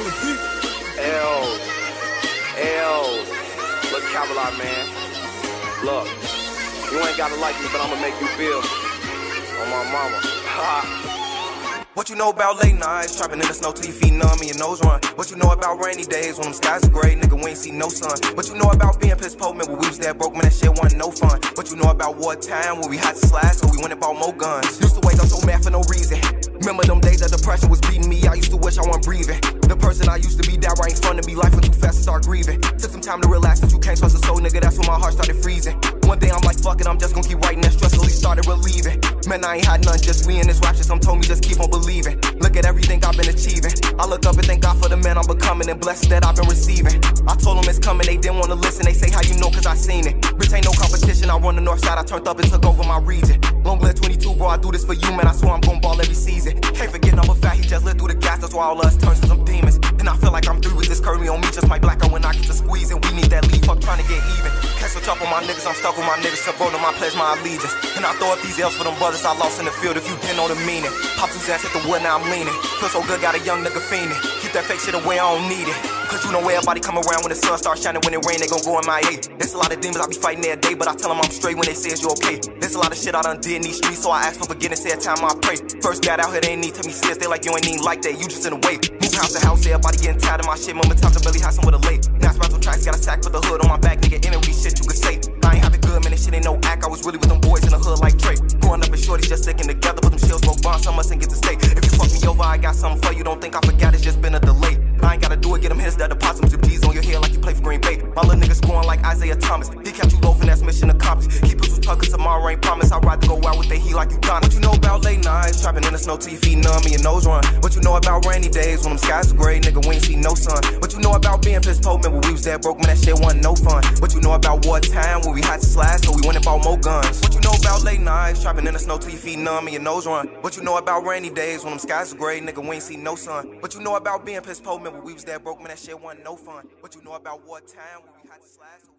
L, L, look, cavalier man. Look, you ain't gotta like me, but I'ma make you feel on my mama. Ha. What you know about late nights? Trapping in the snow till your feet numb and your nose run. What you know about rainy days when them skies are gray, nigga, we ain't see no sun. What you know about being pissed poor, man, when we was that broke, man, that shit wasn't no fun. What you know about war time when we had to slide, so we went and bought more guns. Used to wake up so mad for no reason. Remember them days that depression was beating me, I used to wish I wasn't breathing. Person I used to be, that right in front of me, life went too fast to start grieving. Took some time to relax, but you can't trust a soul, nigga, that's when my heart started freezing. One day I'm like, fuck it, I'm just gonna keep writing that stress slowly started relieving. Man, I ain't had none, just we in this rap shit, some told me just keep on believing. Look at everything I've been achieving. I look up and thank God for the man I'm becoming and blessings that I've been receiving. I told them it's coming, they didn't wanna listen, they say how you know cause I seen it. Bitch ain't no competition, I run the north side, I turned up and took over my region. Long live 22, bro, I do this for you, man, I swear I'm gon' ball every season. Can't forget number fat, he just lived through the gas, that's why all us turns to some I feel like I'm through with this curry on me, just my black out when I get to squeezing. We need that lead, fuck trying to get even. Can't switch up on my niggas, I'm stuck with my niggas, so bro, my pledge my allegiance. And I throw up these L's for them brothers I lost in the field if you didn't know the meaning. Pop two ass hit the wood, now I'm leaning. Feel so good, got a young nigga fiending. Keep that fake shit away, I don't need it. Cause you know everybody come around when the sun starts shining, when it rain, they gon' go in my eight. There's a lot of demons I be fighting every day, but I tell them I'm straight when they say you okay. There's a lot of shit I done did in these streets, so I ask for forgiveness every time I pray. First got out here, they ain't need to me serious, they like you ain't even like that, you just in the way. Move house to house, everybody getting tired of my shit, moment time to really have some with a late. Now some tracks, got a sack, put the hood on my back, nigga, any shit you could say. I ain't have it good, man, this shit ain't no act, I was really with them boys in the hood like Trey. Growing up in shorties just sticking together, but them shields broke bonds, some mustn't get to stay. If you fuck me over, I got something for you, don't think I forgot, it's just been a delay. I ain't gotta do it, get them hits that deposit some G's on your head like you play for Green Bay. My little nigga scoring like Isaiah Thomas. He kept you loafing, that's mission accomplished. Keep us tuck, cause tomorrow ain't promise. I'd rather go out with the heat like you done. What you know about late nights, trapping in the snow till your feet numb and your nose run? What you know about rainy days when them skies are gray, nigga, we ain't see no sun? What you know about being pissed poor, man, when we was that broke, man, that shit wasn't no fun? What you know about wartime when we had to slide, so we went and bought more guns? What you know about late nights, trapping in the snow till your feet numb and your nose run? What you know about rainy days when them skies are gray, nigga, we ain't see no sun? What you know about being pissed poor, man, when we was that broke, man, that shit wasn't no fun. But you know about wartime when we had to slide, so